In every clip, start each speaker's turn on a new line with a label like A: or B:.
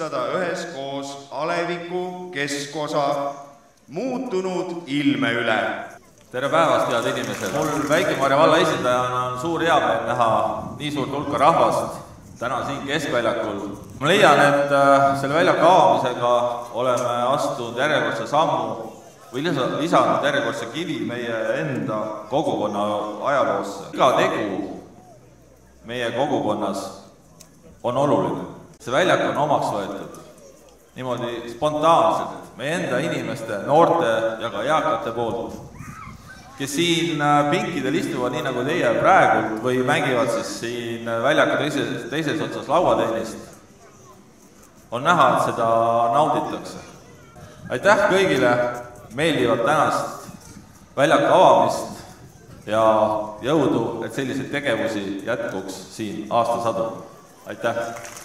A: rõõmustada üheskoos aleviku keskosa muutunud ilme üle.
B: tere päevast, head inimesed! mul Väike-Maarja valla esindajana on suur heameel näha nii suurt hulka rahvast täna siin Keskväljakul. ma leian, et äh, selle väljaku avamisega oleme astunud järjekordse sammu või lisa, lisanud järjekordse kivi meie enda kogukonna ajaloosse. iga tegu meie kogukonnas on oluline. See väljak on omaks võetud niimoodi spontaanselt meie enda inimeste, noorte ja ka eakate poolt, kes siin äh, pinkidel istuvad, nii nagu teie praegu, või mängivad siis siin väljaku teises, teises otsas lauatennist, on näha, et seda nauditakse. aitäh kõigile meeldivat tänast väljaku avamist ja jõudu, et selliseid tegevusi jätkuks siin aastasadu. aitäh!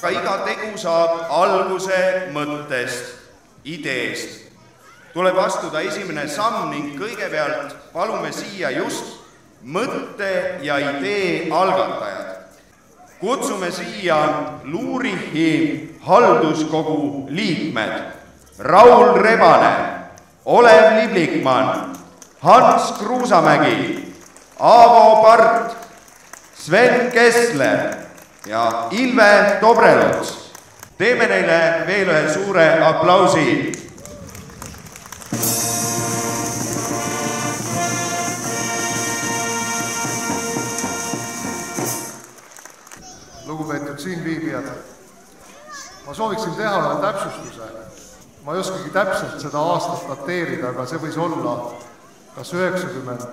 A: Ka iga tegu saab alguse mõttest, ideest. tuleb astuda esimene samm ning kõigepealt palume siia just mõtte ja idee algatajad. kutsume siia Luurichi halduskogu liikmed Raul Rebane, Olev Liblikmann, Hans Kruusamägi, Aavo Part, Sven Kessler ja Ilve Dobreluts. teeme neile veel ühe suure aplausi.
C: lugupeetud siinviibijad, ma sooviksin teha ühe täpsustuse. ma ei oskagi täpselt seda aastat dateerida, aga see võis olla kas üheksakümmend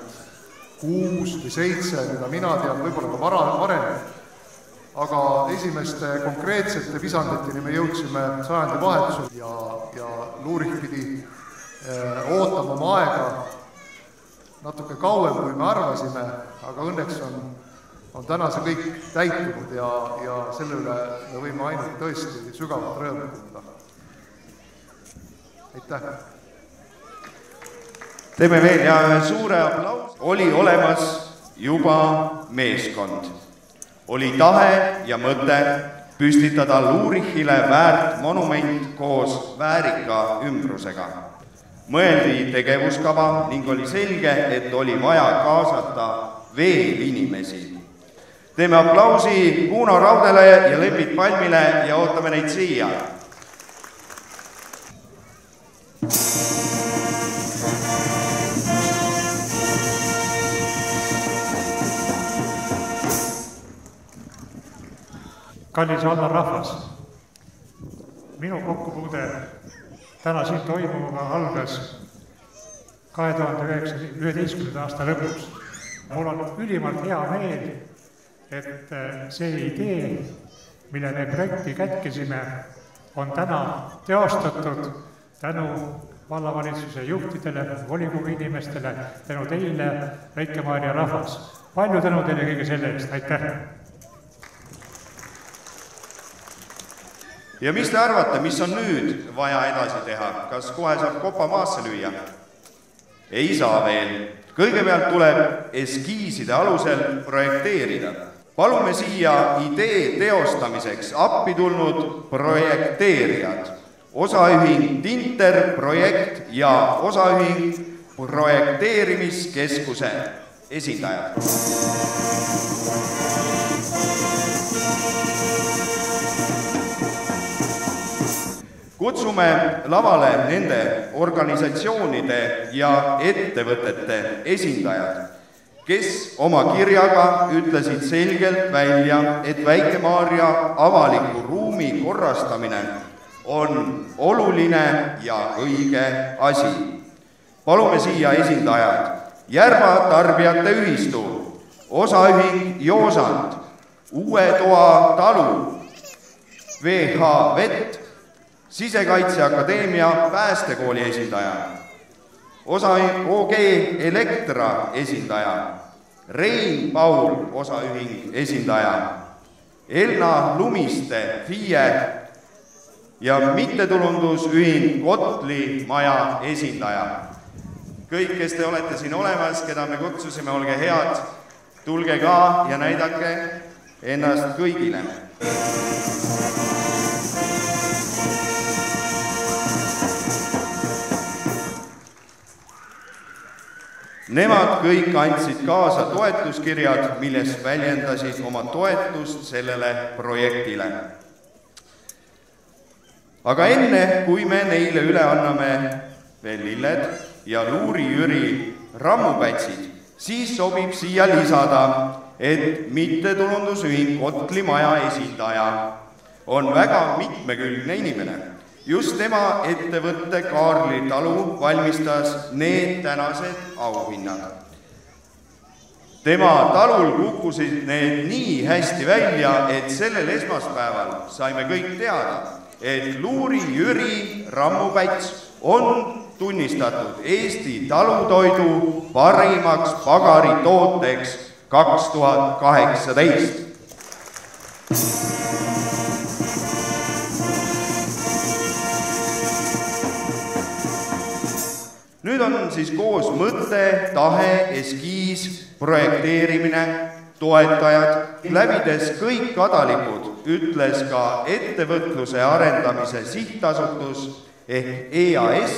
C: kuus või seitse, mida mina tean, võib-olla ka vara, varem. aga esimeste konkreetsete visanditeni me jõudsime sajandivahetusel ja, ja Luurich pidi eh, ootama oma aega natuke kauem, kui me arvasime, aga õnneks on, on täna see kõik täitunud ja, ja selle üle me võime ainult tõesti sügavat rõõmu tunda. aitäh!
A: Teeme veel ja ühe suure aplausi. oli olemas juba meeskond. oli tahe ja mõte püstitada Luurichile väärt monument koos väärika ümbrusega. mõeldi tegevuskava ning oli selge, et oli vaja kaasata veel inimesi. teeme aplausi Kuno Raudele ja Lembit Palmile ja ootame neid siia
D: kallis Allar rahvas, minu kokkupuude täna siin toimuvaga algas kahe tuhande üheksa, üheteistkümnenda aasta lõpus. mul on ülimalt hea meel, et see idee, mille me projekti kätkesime, on täna teostatud tänu vallavalitsuse juhtidele, volikogu inimestele, tänu teile, Väike-Maarja rahvas. palju tänu teile kõige selle eest, aitäh!
A: Ja mis te arvate, mis on nüüd vaja edasi teha, kas kohe saab kopa maasse lüüa? ei saa veel. kõigepealt tuleb eskiiside alusel projekteerida. palume siia idee teostamiseks appi tulnud projekteerijad, osaühing Tinter Projekt ja osaühing Projekteerimiskeskuse esindajad. Kutsume lavale nende organisatsioonide ja ettevõtete esindajad, kes oma kirjaga ütlesid selgelt välja, et Väike-Maarja avaliku ruumi korrastamine on oluline ja õige asi. palume siia esindajad Järva Tarbijate Ühistu, osaühing Joosant, Uue Toa talu, VH Vett, Sisekaitseakadeemia päästekooli esindaja, osa OG Elektra esindaja, Rein Paul osaühing esindaja, Elna Lumiste FIE ja mittetulundusühing Kotli Maja esindaja. kõik, kes te olete siin olemas, keda me kutsusime, olge head, tulge ka ja näidake ennast kõigile. Nemad kõik andsid kaasa toetuskirjad, milles väljendasid oma toetust sellele projektile. aga enne, kui me neile üle anname veel lilled ja Luuri Jüri rammupätsid, siis sobib siia lisada, et mittetulundusühing Kotli Maja esindaja on väga mitmekülgne inimene just tema ettevõtte Kaarli talu valmistas need tänased auhinnad. tema talul kukkusid need nii hästi välja, et sellel esmaspäeval saime kõik teada, et Luuri Jüri rammupäts on tunnistatud Eesti talutoidu parimaks pagaritooteks kaks tuhat kaheksateist. Nüüd on siis koos mõte, tahe, eskiis, projekteerimine, toetajad, läbides kõik kadalipud, ütles ka Ettevõtluse Arendamise Sihtasutus ehk EAS,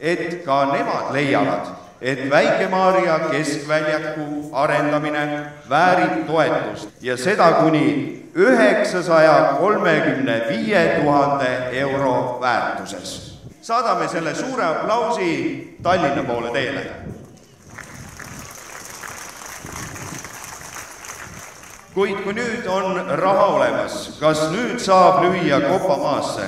A: et ka nemad leiavad, et Väike-Maarja keskväljaku arendamine väärib toetust ja seda kuni üheksasaja kolmekümne viie tuhande euro väärtuses saadame selle suure aplausi Tallinna poole teele. kuid kui nüüd on raha olemas, kas nüüd saab lüüa kopa maasse?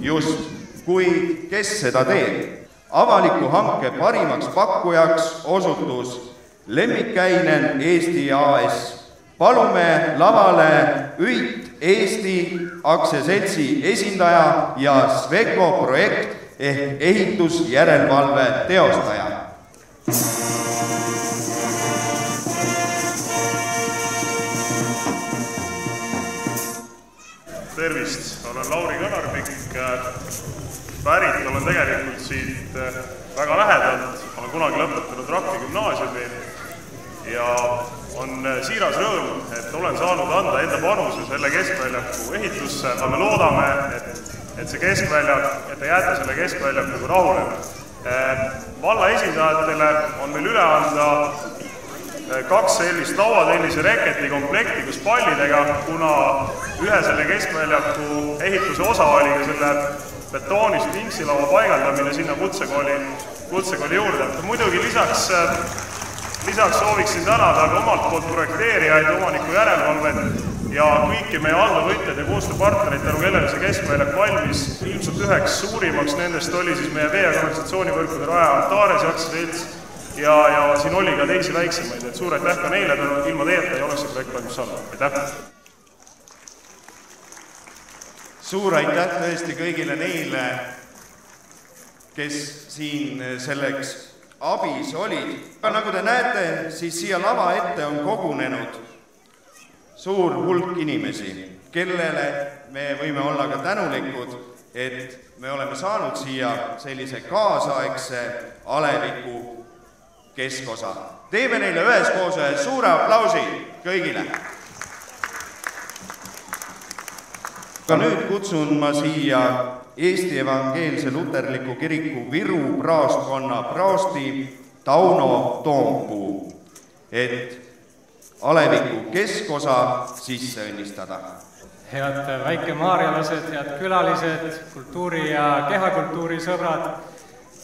A: just, kuid kes seda teeb? avaliku hanke parimaks pakkujaks osutus Lemmikkäinen Eesti AS. palume lavale Üit Eesti aktsiaseltsi esindaja ja Sweco projekt ehk ehitusjärelevalve teostaja.
E: tervist, olen Lauri Kõnarpikk, pärit olen tegelikult siit eh, väga lähedalt, olen kunagi lõpetanud Rakvi gümnaasiumi ja on eh, siiras rõõm, et olen saanud anda enda panuse selle keskväljaku ehitusse, aga me loodame, et et see keskväljak, et te jääte selle keskväljakuga rahule. Eh, valla esindajatele on meil üle anda eh, kaks sellist lauatennise reketi komplekti koos pallidega, kuna ühe selle keskväljaku ehituse osa oli ka selle betoonist pingsilaua paigaldamine sinna kutsekooli, kutsekooli juurde. muidugi lisaks eh, lisaks sooviksin tänada ka omalt poolt projekteerijaid, omaniku järelevalvet ja kõiki meie alluvõtjaid ja koostööpartnereid, tänu kellele see keskväljak valmis, ilmselt üheks suurimaks nendest oli siis meie vee- ja kanalisatsioonivõrkude rajaja Antares aktsiaselts ja, ja siin oli ka teisi väiksemaid, et suur aitäh ka neile, ilma teieta ei oleks see projekt valmis saanud, aitäh!
A: suur aitäh tõesti kõigile neile, kes siin selleks abis olid. aga nagu te näete, siis siia lava ette on kogunenud suur hulk inimesi, kellele me võime olla ka tänulikud, et me oleme saanud siia sellise kaasaegse aleviku keskosa. teeme neile üheskoos ühe suure aplausi kõigile. ka nüüd kutsun ma siia Eesti Evangeelse Luterliku Kiriku Viru praostkonna praosti Tauno Toompuu, et aleviku keskosa sisse õnnistada.
F: head väikemaarjalased, head külalised, kultuuri- ja kehakultuuri sõbrad,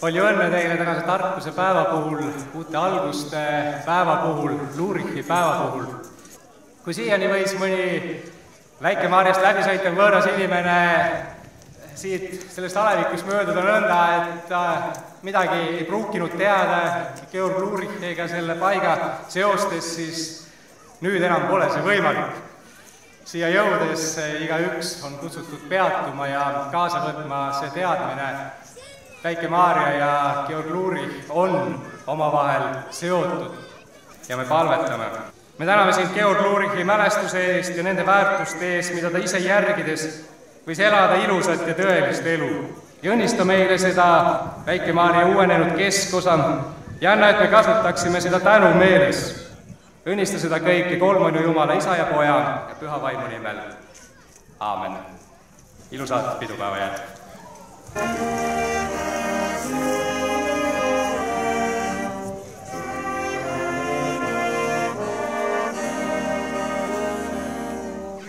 F: palju õnne teile tänase tarkuse päeva puhul, uute alguste päeva puhul, Luurichi päeva puhul. kui siiani võis mõni Väike-Maarjast läbi sõitev võõras inimene siit sellest alevikust mööduda nõnda, et midagi ei pruukinud teada Georg Luurichiga selle paiga seostes, siis nüüd enam pole see võimalik. siia jõudes igaüks on kutsutud peatuma ja kaasa võtma see teadmine, Väike-Maarja ja Georg Luuri on omavahel seotud ja me palvetame. me täname sind Georg Luurichi mälestuse eest ja nende väärtuste eest, mida ta ise järgides võis elada ilusat ja tõelist elu ja õnnista meile seda Väike-Maarja uuenenud keskosa ja anna, et me kasutaksime seda tänu meeles. Õnnista seda kõike kolmanu Jumala, Isa ja Poja ja Püha Vaimu nimel. aamen. ilusat pidupäeva jätku!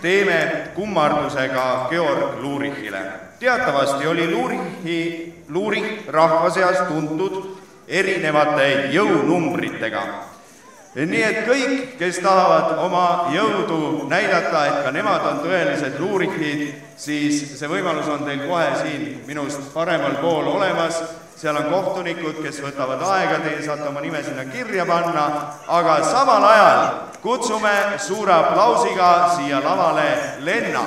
A: teeme kummardusega Georg Lurichile. teatavasti oli Lurichi, Lurich rahva seas tuntud erinevate jõunumbritega. Nii et kõik, kes tahavad oma jõudu näidata, et ka nemad on tõelised Lurichid, siis see võimalus on teil kohe siin minust paremal pool olemas seal on kohtunikud, kes võtavad aega, teie saate oma nime sinna kirja panna, aga samal ajal kutsume suure aplausiga siia lavale Lenna.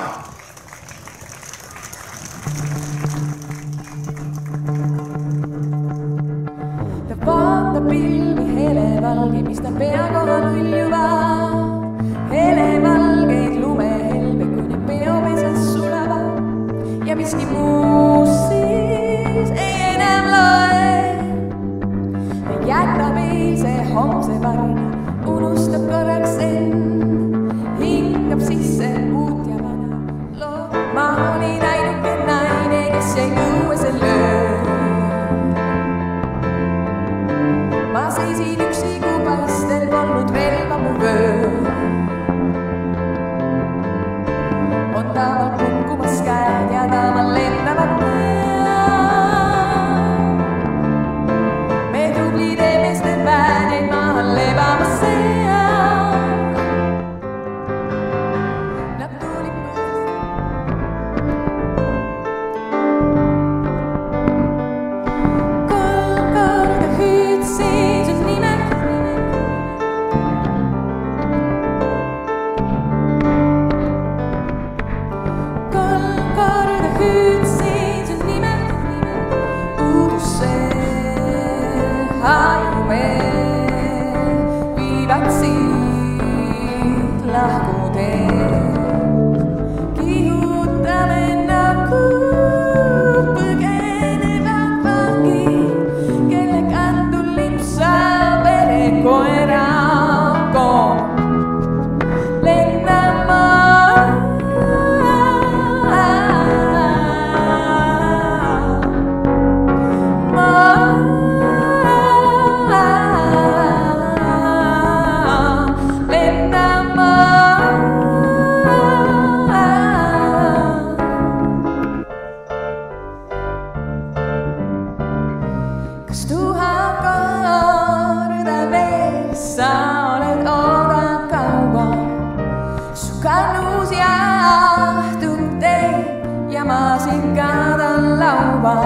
G: Kas tuhat korda veel sa oled oodanud kaua? su kannus jahtub teed ja maasid kaadan laua.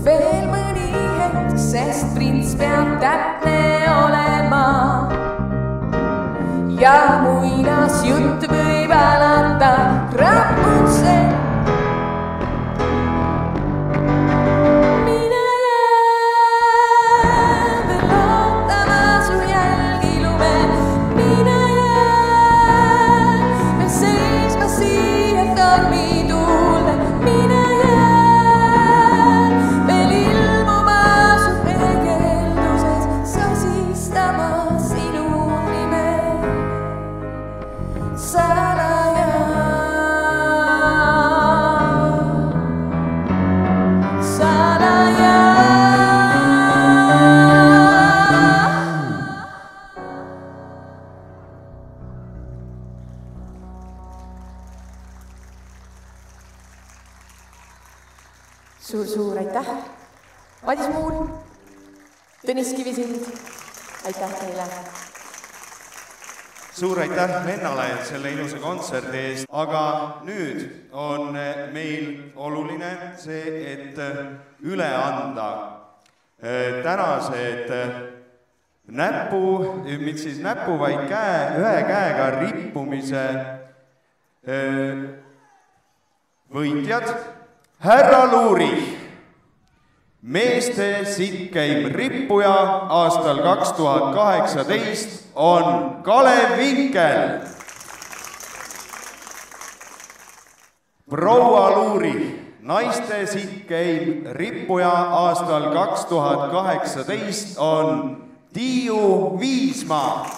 G: veel mõni hetk, sest prints peab täpne olema. ja
A: suur aitäh Lennale selle ilusa kontserdi eest, aga nüüd on meil oluline see, et üle anda eh, tänased eh, näpu, mitte siis näpu, vaid käe, ühe käega rippumise eh, võitjad. härra Luuri, meeste sitkeim rippuja aastal kaks tuhat kaheksateist on Kalev Vinkel. proua Luuri, naiste sihtkeim rippuja aastal kaks tuhat kaheksateist on Tiiu Viismaa.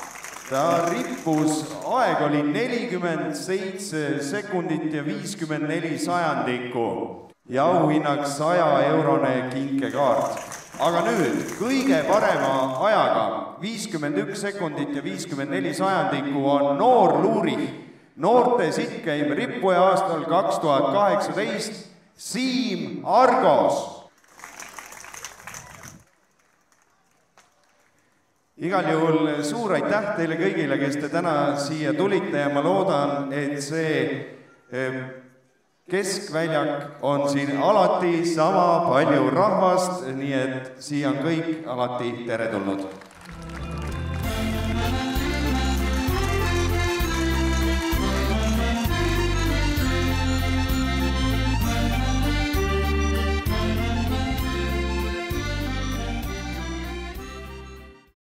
A: ta rippus, aeg oli nelikümmend seitse sekundit ja viiskümmend neli sajandikku ja auhinnaks saja eurone kinkekaart. aga nüüd kõige parema ajaga, viiskümmend üks sekundit ja viiskümmend neli sajandikku on noor Luuri noorte sihtkäim rippuja aastal kaks tuhat kaheksateist, Siim Argos. igal juhul suur aitäh teile kõigile, kes te täna siia tulite ja ma loodan, et see eh, keskväljak on siin alati sama palju rahvast, nii et siia on kõik alati teretulnud